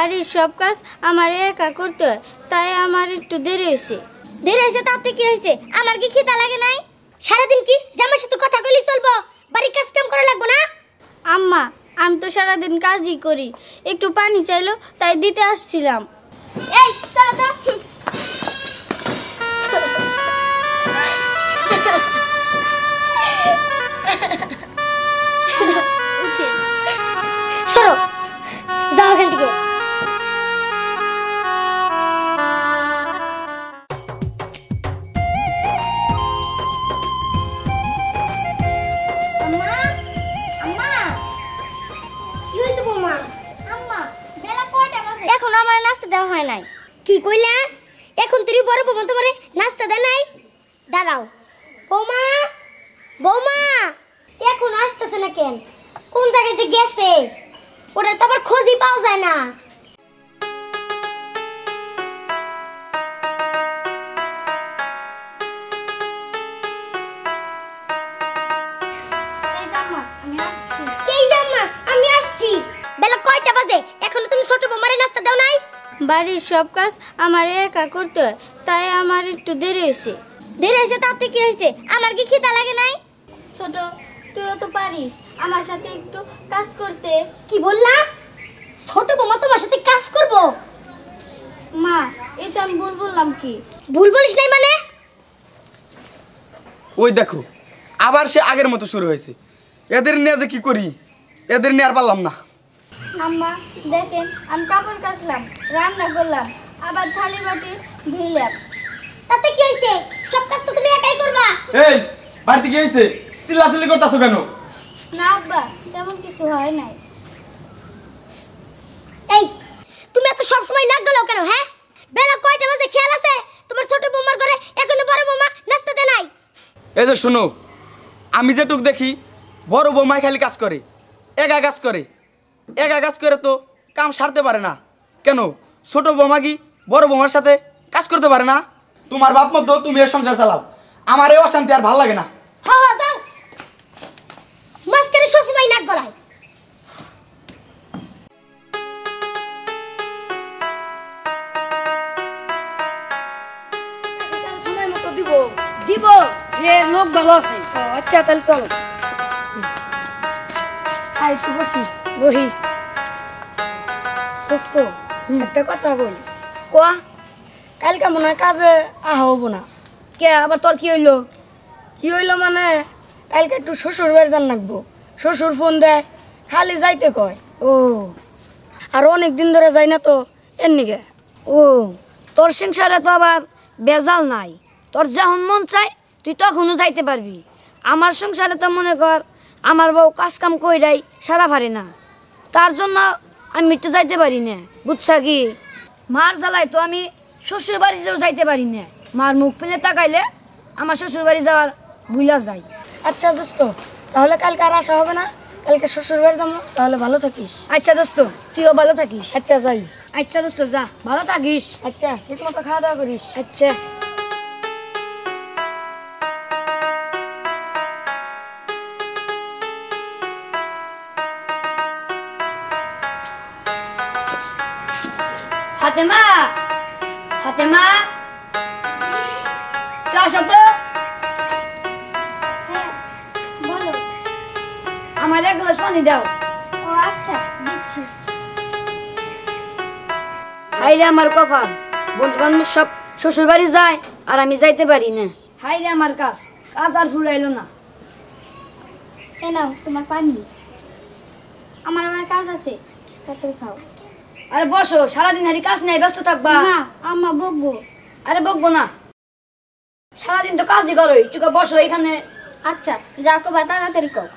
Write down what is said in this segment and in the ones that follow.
বাড়ির সব কাজ আমার একা করতে হয় তাই আমার একটু দেরি হয়েছে। দেরি হয়েছে তাতে কি হয়েছে? আমার কি খিদা লাগে নাই? সারাদিন কি জামার সাথে কথা কইলি চলবো? বাড়ির কাজ কাম করা লাগবো না? আম্মা আমি তো সারাদিন কাজই করি। একটু পানি চাইলো তাই দিতে আসছিলাম। এই চলো কোন জায়গায় যে গেছে? ওটা তো আবার খোঁজই পাওয়া যায় না। বাড়ির সব কাজ আমার একা করতে হয় তাই আমার একটু দেরি হয়েছে। দেরি হয়েছে তাতে কি হয়েছে? আমার কি খিদা লাগে নাই? ছোট তুইও তো পারিস। আমার সাথে একটু কাজ করতে। কি বললা? ছোট বৌমা তোমার সাথে কাজ করব? মা এই তো আমি ভুল বললাম কি? ভুল বলিস নাই মানে? ওই দেখো আবার সে আগের মতো শুরু হয়েছে। এদের নিয়ে যে কি করি এদের নিয়ে আর পারলাম না। আম্মা দেখেন আমি কাপড় কাচলাম রান্না করলাম আবার থালি বাটি ধুইলাম। তাতে কি হয়েছে সব কাজ তো তুমি একাই করবা। এই বাড়িতে কি হয়েছে চিল্লাচিল্লি করতেছো কেন? না আব্বা তেমন কিছু হয় নাই। এই তুমি এত সব সময় নাক গলাও কেন হ্যাঁ? বেলা কয়টা বাজে খেয়াল আছে? তোমার ছোট বৌমার ঘরে এখনও বড় বৌমা নাস্তা দে নাই। এই যে শোনো আমি যেটুক দেখি বড় বৌমাই খালি কাজ করে একা কাজ করে। একা কাজ করে তো কাম সারতে পারে না। কেন? ছোট বৌমা কি বড় বৌমার সাথে কাজ করতে পারে না? তোমার বাপ মতো তুমি এর সংসার চালাও। আমার এই অশান্তি আর ভালো লাগে না। হ হ দাও মাঝখানে দিব। দিব যে লোক ভালো আছে। আচ্ছা তাহলে চলো। আই তুই বসি। বহি। দোস্ত একটা কথা বল। কোয়া? কালকে মনে হয় কাজে আহা হব না। কে? আবার তোর কি হইল? কি হইল মানে কালকে একটু শ্বশুর বাড়ি যান লাগবো। শ্বশুর ফোন দেয়, খালি যাইতে কয়। ও, আর অনেক দিন ধরে যাই না তো, এর ও, তোর সংসারে তো আবার বেজাল নাই। তোর যখন মন চাই তুই তখনও যাইতে পারবি। আমার সংসারে তো মনে কর, আমার বউ কাজ কাম কইরাই সারা পারে না। তার জন্য আমি তো যাইতে পারি না, বুঝছা কি? মার জ্বালায় তো আমি শ্বশুর বাড়িতেও যাইতে পারি না। মার মুখ ফেলে তাকাইলে আমার শ্বশুর বাড়ি যাওয়ার ভুলা যায়। আচ্ছা দোস্ত তাহলে কালকে আর আসা হবে না। কালকে শ্বশুর বাড়ি যাব তাহলে ভালো থাকিস। আচ্ছা দোস্ত তুইও ভালো থাকিস। আচ্ছা যাই। আচ্ছা দোস্ত যা ভালো থাকিস। আচ্ছা ঠিক মতো খাওয়া দাওয়া করিস। আচ্ছা। ফাতেমা ফাতেমা। চল আসো আমার এক গ্লাস পানি দাও। ও আচ্ছা দিচ্ছি। হাইরে আমার কপাল বন্ধু বান্ধব সব শ্বশুর বাড়ি যায় আর আমি যাইতে পারি না। হাইরে আমার কাজ কাজ আর ফুরাইলো না। এ নাও তোমার পানি। আমার আমার কাজ আছে তাড়াতাড়ি খাও। আরে বসো সারাদিন হারি কাজ নেই ব্যস্ত থাকবা। না আম্মা বকবো। আরে বকবো না। সারাদিন তো কাজই করো একটু বসো এখানে। আচ্ছা যা কবা তাড়াতাড়ি কও।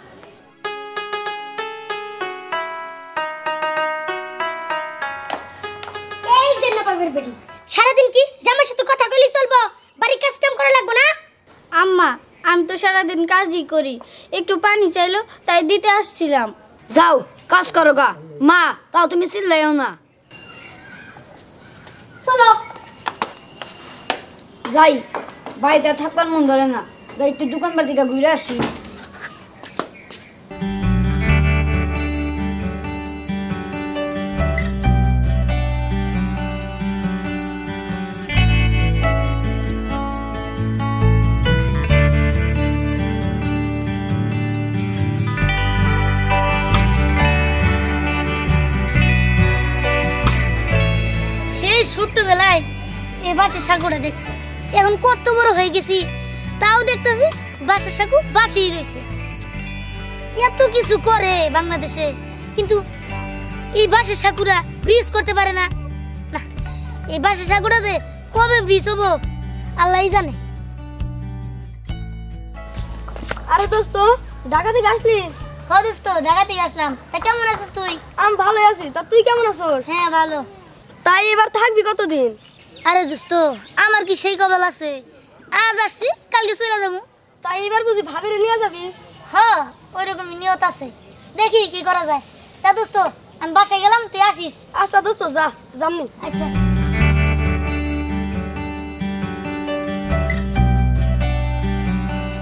পাবের বেটি। সারাদিন কি জামার সাথে কথা কইলি চলবো? বাড়ির কাজ কাম করা লাগবো না? আম্মা আমি তো সারাদিন কাজই করি। একটু পানি চাইলো তাই দিতে আসছিলাম। যাও কাজ করো গা। মা তাও তুমি চিল্লাইও না। চলো। যাই বাড়িতে থাকবার মন ধরে না। যাই একটু দোকান বাড়ি ঘুরে আসি। ছোট্টবেলায় এই বাসের সাঁকুটা দেখছি। এখন কত বড় হয়ে গেছি তাও দেখতেছি বাসের সাঁকু বাসেই রয়েছে। এত কিছু করে বাংলাদেশে কিন্তু এই বাসের সাঁকুরা ব্রিজ করতে পারে না। না এই বাসের সাঁকুটাতে কবে ব্রিজ হব আল্লাহই জানে। আরে দোস্ত ঢাকা থেকে আসলি? হ দোস্ত ঢাকা থেকে আসলাম। তা কেমন আছিস তুই? আমি ভালো আছি। তা তুই কেমন আছোস? হ্যাঁ ভালো। তাই এবার থাকবি কতদিন? আরে দোস্ত আমার কি সেই কপাল আছে? আজ আসছি কালকে চলে যাব। তাই এবার বুঝি ভাবিরে নিয়ে যাবি? হ ওই রকমই নিয়ত আছে। দেখি কি করা যায়। তা দোস্ত আমি বাসায় গেলাম তুই আসিস? আচ্ছা দোস্ত যা জামনি আচ্ছা।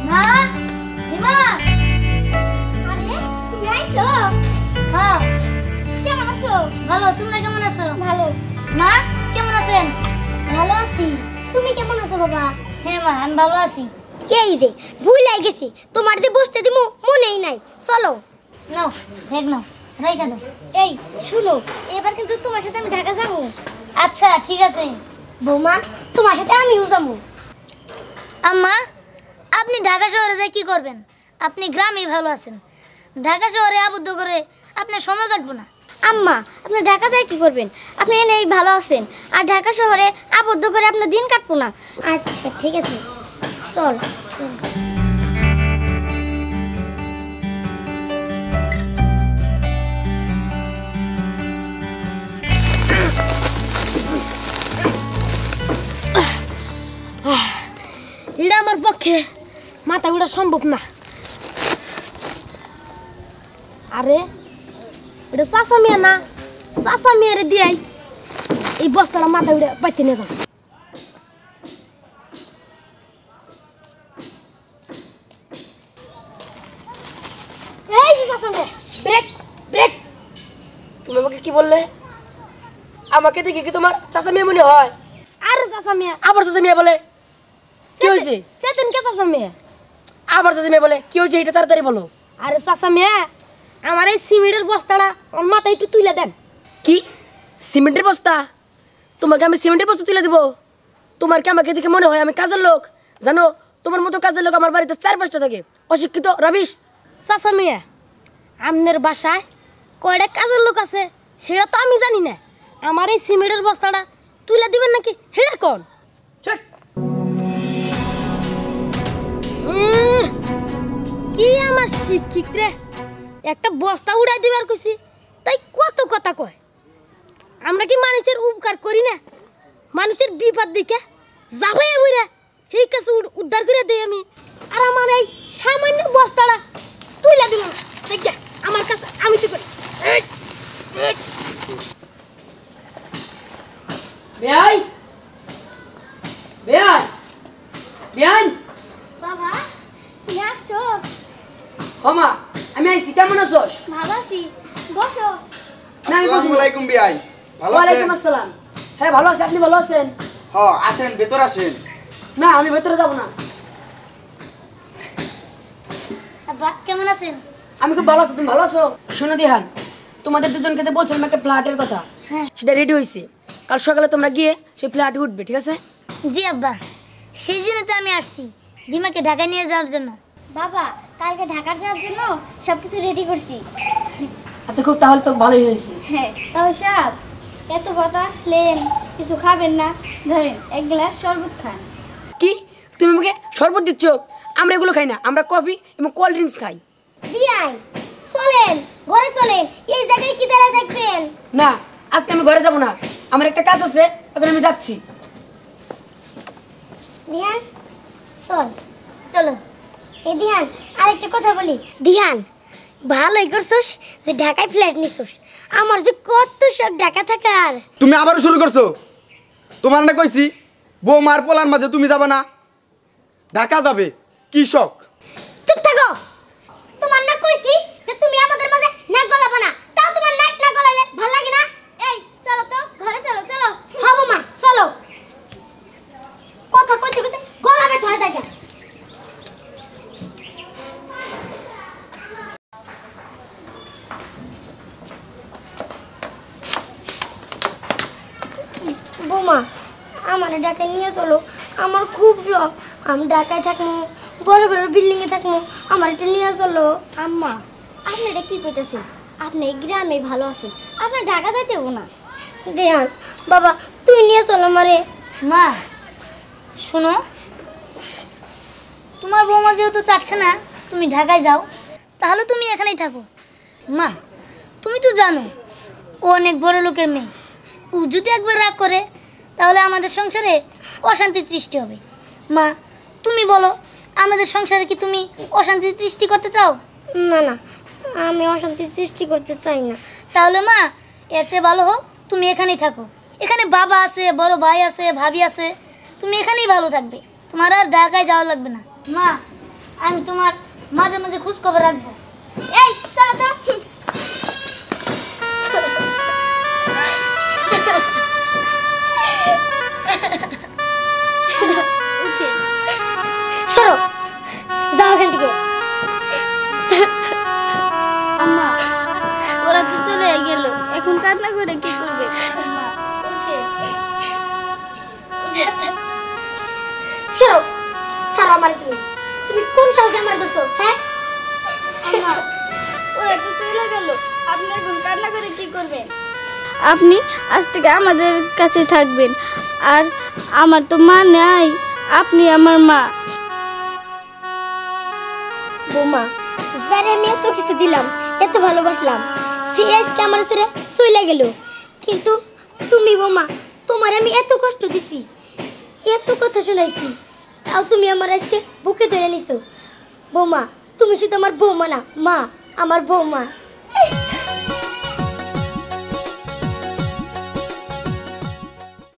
মা রিমা আরে তুমি আইছো হ্যাঁ। কেমন আছো? ভালো তোমরা কেমন আছো? ভালো। মা, কেমন আছেন? ভালো আছি। তুমি কেমন আছো বাবা? হ্যাঁ মা, আমি ভালো আছি। এই যে ভুলাই গেছি। তোমার দিয়ে বসতে দিমু মনেই নাই। চলো। নাও, ব্যাগ নাও, রাইখা দাও। এই, শুনো, এবার কিন্তু তোমার সাথে আমি ঢাকা যাব। আচ্ছা ঠিক আছে। বৌমা, তোমার সাথে আমিও যাব। আম্মা, আপনি ঢাকা শহরে যাই কি করবেন? আপনি গ্রামেই ভালো আছেন। ঢাকা শহরে আবদ্ধ করে আপনার সময় কাটবো না। আম্মা, আপনি ঢাকা যাই কি করবেন? আপনি এনেই ভালো আছেন। আর ঢাকা শহরে আবদ্ধ করে আপনার দিন কাটবো না। আচ্ছা ঠিক আছে। চল এটা আমার পক্ষে মাথা উড়া সম্ভব না। আরে এটা চাষা মেয়ে না চাষা মেয়েরে দিয়াই এই বস্তাটা মাথা উড়ে পাইতে নিয়ে যাও তুমি আমাকে কি বললে? আমাকে দেখে কি তোমার চাচা মেয়ে মনে হয়? আরে চাষা মেয়ে আবার চাচা মেয়ে বলে। কি হয়েছে? চেতন কে চাষা মেয়ে আবার চাচা মেয়ে বলে। কি হয়েছে? এটা তাড়াতাড়ি বলো। আরে চাষা মেয়ে আমার এই সিমেন্টের বস্তাটা আমার মাথায় একটু তুলে দেন। কি? সিমেন্টের বস্তা? তোমাকে আমি সিমেন্টের বস্তা তুলে দেবো? তোমার কি আমাকে দেখে মনে হয় আমি কাজের লোক? জানো তোমার মতো কাজের লোক আমার বাড়িতে চার পাঁচটা থাকে। অশিক্ষিত রবিশ। চাচা মেয়ে আমনের বাসায় কয়টা কাজের লোক আছে সেটা তো আমি জানি না। আমার এই সিমেন্টের বস্তাটা তুলে দিবেন নাকি? হেটা কোন কি আমার শিক্ষিত রে? একটা বস্তা উড়াই দিবার কইছি, তাই কত কথা কয়। আমরা কি মানুষের উপকার করি না? মানুষের বিপদ দিকে যাবে বুড়া সেই কাছে উদ্ধার করে দিই আমি। আর আমার এই সামান্য বস্তাটা তুইলা দিল দেখ আমার কাছে আমি তো করি এই, এই। বেআই বেআই বেআই বাবা তুমি আসছো হমা আমি আইসি কেমন আছোস ভালো আছি বসো না আমি আসসালামু বুঝি- আলাইকুম বিআই ভালো আছেন ওয়ালাইকুম আসসালাম হ্যাঁ ভালো আছি। আপনি ভালো আছেন? হ আসেন ভেতর আসেন। না আমি ভেতরে যাব না। আব্বা কেমন আছেন? আমি খুব ভালো আছি। তুমি ভালো আছো? শোনো দিহান তোমাদের দুজনকে যে বলছিলাম একটা ফ্ল্যাটের কথা হ্যাঁ। সেটা রেডি হয়েছে। কাল সকালে তোমরা গিয়ে সেই ফ্ল্যাটে উঠবে ঠিক আছে? জি আব্বা। সেই জন্য তো আমি আসছি রিমাকে ঢাকায় নিয়ে যাওয়ার জন্য। বাবা কালকে ঢাকার যাওয়ার জন্য সব কিছু রেডি করছি। আচ্ছা খুব তাহলে তো ভালোই হয়েছে। হ্যাঁ তবে সাহেব এত কথা আসলেন কিছু খাবেন না। ধরেন এক গ্লাস শরবত খান। কি? তুমি আমাকে শরবত দিচ্ছ? আমরা এগুলো খাই না। আমরা কফি এবং কোল্ড ড্রিঙ্কস খাই। বিয়াই চলেন ঘরে চলেন। এই জায়গায় কি দাঁড়ায় থাকবেন? না আজকে আমি ঘরে যাব না। আমার একটা কাজ আছে এখন আমি যাচ্ছি। দিহান চল চলো। এ দিহান আরেকটা কথা বলি। দিহান ভালোই করছোস যে ঢাকায় ফ্ল্যাট নিছোস। আমার যে কত শখ ঢাকা থাকার। তুমি আবার শুরু করছ? তোমার না কইছি বৌমার পোলার মাঝে তুমি যাবে না? ঢাকা যাবে কি শখ চুপ থাকো। তোমার না কইছি যে তুমি আমাদের মাঝে নাক গলাবো না তাও তোমার নাক না গলালে ভালো লাগে না এই চলো তো ঘরে চলো চলো হব মা চলো কথা কইতে কইতে গলা ব্যথা হয়ে থাকে বৌমা আমার ঢাকায় নিয়ে চলো। আমার খুব শখ। আমি ঢাকায় থাকব বড় বড় বিল্ডিংয়ে থাকব আমার এটা নিয়ে চলো। আম্মা আপনি এটা কি করতেছে আপনি গ্রামে ভালো আছেন আপনার ঢাকা যাইতে হব না? দেয়ান বাবা তুই নিয়ে চলো আমারে। মা শোনো তোমার বৌমা যেহেতু চাচ্ছে না তুমি ঢাকায় যাও তাহলে তুমি এখানেই থাকো। মা তুমি তো জানো ও অনেক বড় লোকের মেয়ে। ও যদি একবার রাগ করে তাহলে আমাদের সংসারে অশান্তি সৃষ্টি হবে। মা তুমি বলো আমাদের সংসারে কি তুমি অশান্তি সৃষ্টি করতে চাও? না না আমি অশান্তি সৃষ্টি করতে চাই না। তাহলে মা এর চেয়ে ভালো হোক তুমি এখানেই থাকো। এখানে বাবা আছে বড় ভাই আছে ভাবি আছে তুমি এখানেই ভালো থাকবে। তোমার আর ঢাকায় যাওয়া লাগবে না। মা আমি তোমার মাঝে মাঝে খোঁজ খবর রাখব। এই চলো তো। দোস্ত হ্যাঁ? ওরা তো চলে গেল। আপনি এখন কান্না করে কি করবেন? আপনি আজ থেকে আমাদের কাছে থাকবেন। আর আমার তো মা নাই আপনি আমার মা। বৌমা যারে আমি এত কিছু দিলাম এত ভালোবাসলাম সে আজকে আমার ছেড়ে চলে গেল। কিন্তু তুমি বৌমা তোমার আমি এত কষ্ট দিছি এত কথা শোনাইছি তাও তুমি আমার আজকে বুকে ধরে নিছো। বৌমা তুমি শুধু আমার বৌমা না মা আমার বৌমা।